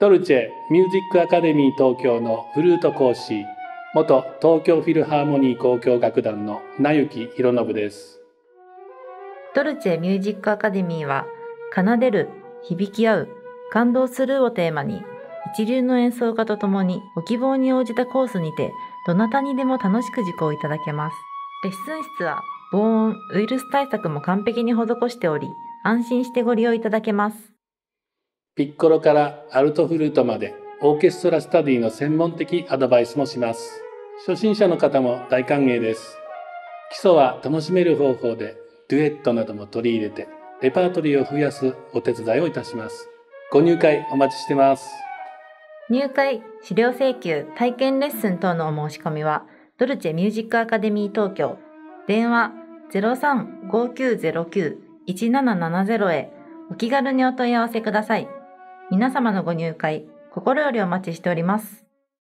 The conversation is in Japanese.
ドルチェミュージックアカデミー東京のフルート講師元東京フィルハーモニー交響楽団の名幸弘信ですドルチェミュージックアカデミーは奏でる、響き合う、感動するをテーマに一流の演奏家とともにご希望に応じたコースにてどなたにでも楽しく受講いただけます。レッスン室は防音、ウイルス対策も完璧に施しており安心してご利用いただけます。ピッコロからアルトフルートまでオーケストラスタディの専門的アドバイスもします。初心者の方も大歓迎です。基礎は楽しめる方法でデュエットなども取り入れてレパートリーを増やすお手伝いをいたします。ご入会お待ちしてます。入会、資料請求、体験レッスン等のお申し込みはドルチェミュージックアカデミー東京。電話03-5909-1770へ。お気軽にお問い合わせください。皆様のご入会、心よりお待ちしております。